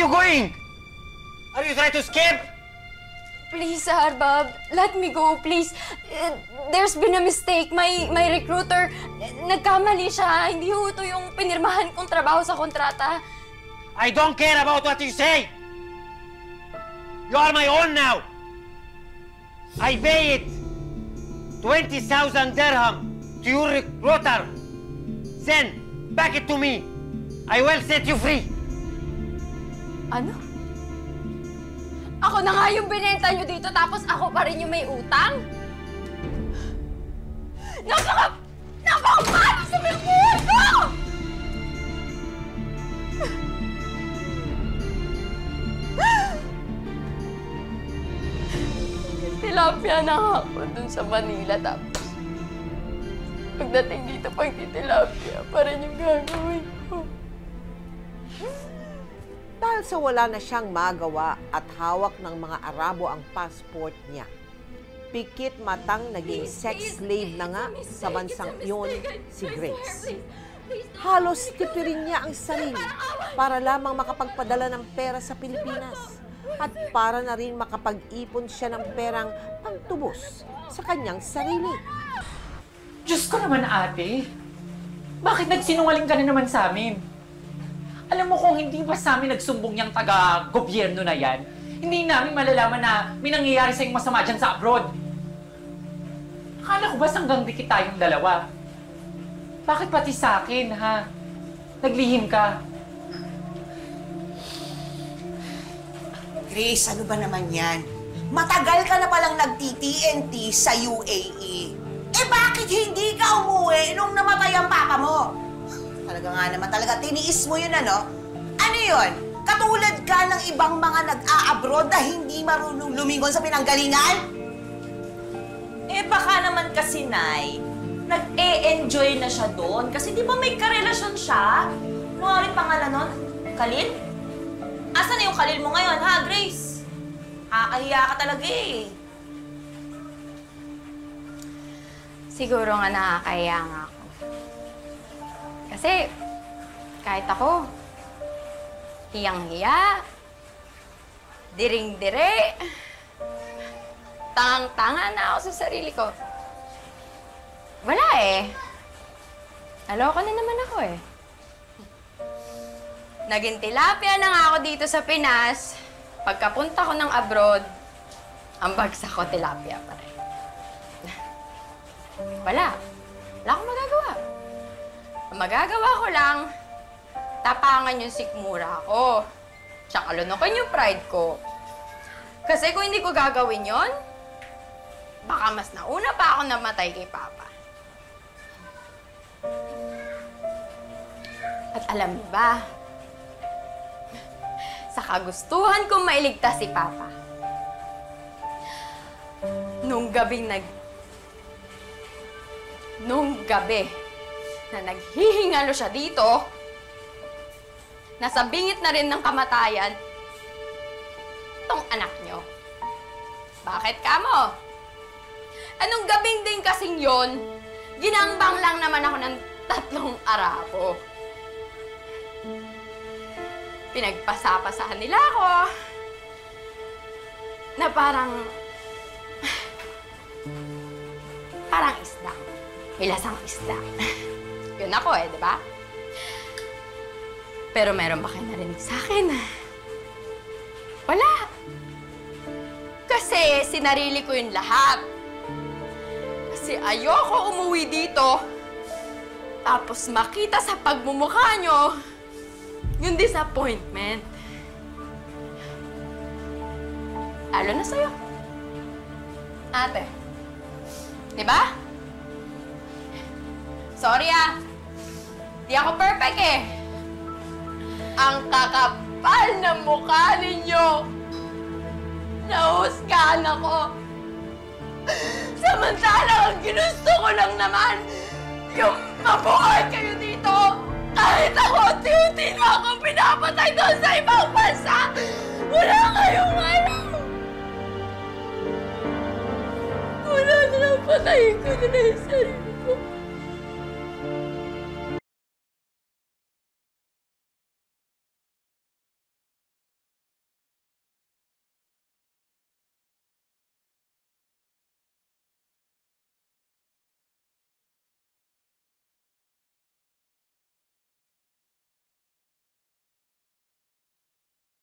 you going? Are you trying to escape? Please, sir, Bob. Let me go, please. Uh, there's been a mistake. My, my recruiter, nagkamali siya. Hindi ho ito yung pinirmahan kong trabaho sa kontrata. I don't care about what you say. You are my own now. I pay it 20,000 dirham to your recruiter. Then, back it to me. I will set you free. Ano? Ako na nga yung binenta nyo dito, tapos ako pa rin yung may utang? Napaka... Napaka-paano sa may ko! Tilapia na ako dun sa Manila, tapos... Pagdating dito, pag titilapia, pa rin yung gagawin ko. Dahil sa wala na siyang magawa at hawak ng mga Arabo ang passport niya. Pikit matang naging sex slave na nga sa bansang iyon si Grace. Halos tipirin niya ang sarili para lamang makapagpadala ng pera sa Pilipinas at para na rin makapag-ipon siya ng perang pangtubos sa kanyang sarili. Diyos ko naman, ate. Bakit nagsinungaling ka na naman sa amin? Alam mo kung hindi pa sa amin nagsumbong yung taga-gobyerno na yan, hindi namin malalaman na may nangyayari sa masama dyan sa abroad. Akala ko ba hanggang dikit tayong dalawa? Bakit pati sa akin, ha? Naglihim ka. Grace, ano ba naman yan? Matagal ka na palang nagti-TNT sa UAE. Eh bakit hindi ka umuwi nung namatay ang papa mo? Talaga nga naman talaga, tiniis mo yun ano? Ano yun? Katulad ka ng ibang mga nag-a-abroad na hindi marunong lumingon sa pinanggalingan? Eh baka naman kasi, Nay, nag-e-enjoy na siya doon. Kasi di ba may karelasyon siya? Ano nga rin pangalan nun? Khalil? Asa na yung Khalil mo ngayon, ha, Grace? Nakakahiya ka talaga eh. Siguro nga nakakaya nga. Kasi, kahit ako, hiyang-hiya, diring-dire, tangang-tanga na ako sa sarili ko. Wala eh. Naloko na naman ako eh. Naging tilapia na ako dito sa Pinas. Pagkapunta ko ng abroad, ang bagsak ko tilapia pa rin. Wala. Wala akong magagawa. Magagawa ko lang, tapangan yung sikmura ko. Tsaka lunukin yung pride ko. Kasi kung hindi ko gagawin yon, baka mas nauna pa ako namatay kay Papa. At alam mo ba, sa kagustuhan kong mailigtas si Papa, nung gabing nag nung gabi na naghihingalo siya dito, nasa bingit na rin ng kamatayan, tong anak nyo. Bakit ka mo? Anong gabing din kasing yon, ginambang lang naman ako ng tatlong arabo. Pinagpasapasahan nila ako na parang parang isda. Ilasang isda. Yun ako eh, di ba? Pero meron ba kayo narinig sa akin? Wala. Kasi sinarili ko yung lahat. Kasi ayoko umuwi dito. Tapos makita sa pagmumukha nyo yung disappointment. Lalo na sa'yo. Ate. Di ba? Sorry ah. Di ako perfect eh. Ang kakapal ng mukha ninyo. Nahusgahan ako. Samantalang ang ginusto ko lang naman yung mabuhay kayo dito. Kahit ako, unti-unti na ako pinapatay doon sa ibang bansa. Wala kayong alam. Wala na lang patayin ko na yung